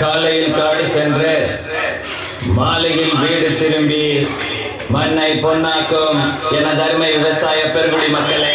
காலையில் காடு சென்று மாலையில் வீடு திரும்பி மண்ணை பொன்னாக்கும் என தர்ம விவசாய பெருங்குடி மக்களே.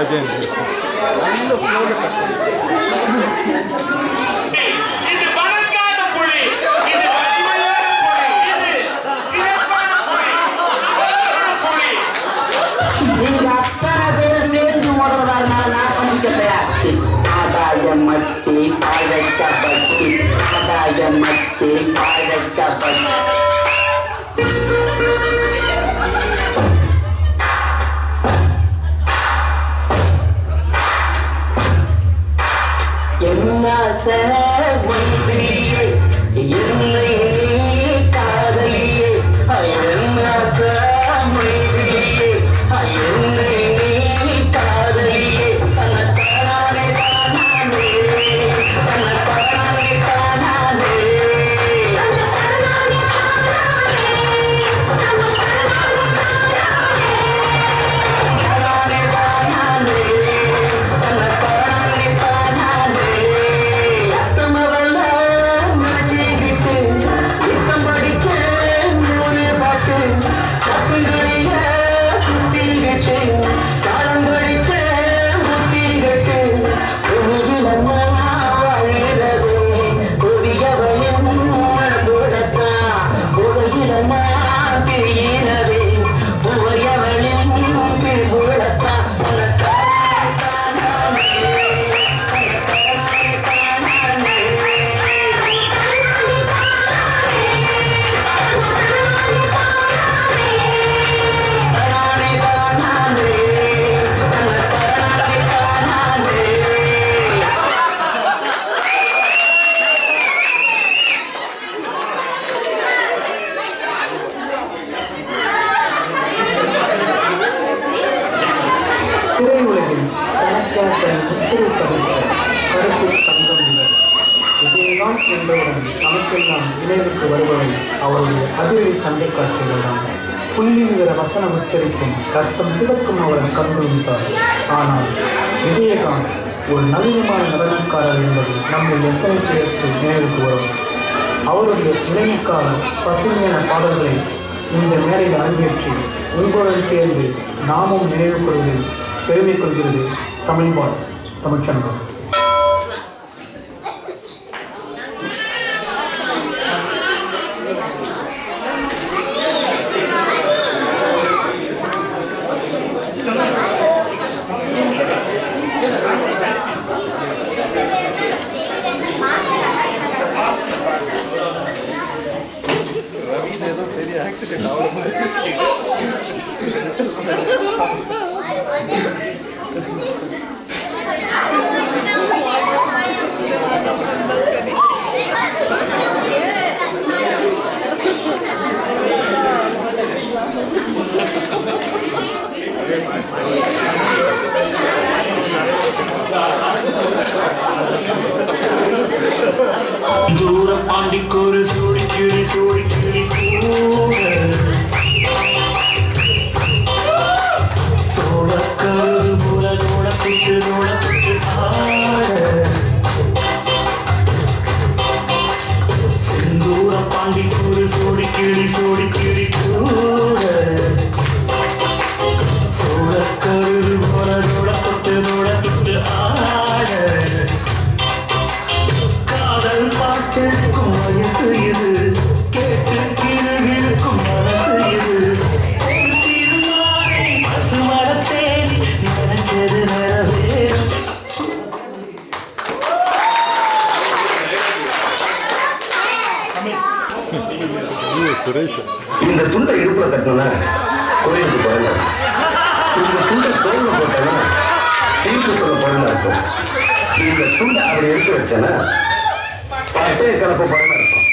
ராஜேந்திர ஆதாயம் மத்தி ஆதாயம் மத்தி பஞ்சாயத்தை உத்தரவிட்டதென்றால் கருப்பில் தங்கமில்லை விஜயகாந்த் என்பவரும் நமக்கெல்லாம் நினைவுக்கு வருபவை அவருடைய அதிரடி சண்டை காட்சிகள்தான் புள்ளின் விர வசனம் உச்சரிக்கும் ரத்தம் சிவக்கும் அவரது கண்குளித்தார் ஆனால் விஜயகாந்த் ஒரு நவீனமான நடனக்காரர் என்பது நம்மில் எத்தனை பேருக்கு நினைவுக்கு வரும் அவருடைய இளைஞக்காக பசுமையான பாடல்களை இந்த மேடையில் அரங்கேற்றி உங்களுடன் சேர்ந்து நாமும் நினைவு கொள்வதில் பெருமை கொள்கிறது Tamil boys, Tamil Chandra. Accident out இந்த துண்டை இடுப்புல கட்டினா கோயிலுக்கு போறேன் இந்த துண்டை தோல்ல போட்டேன்னா தீர்ப்பு சொல்ல அர்த்தம். இந்த துண்டை அப்படி எடுத்து வச்சேன்னா பட்டே கலப்ப போறேன்னு அர்த்தம்.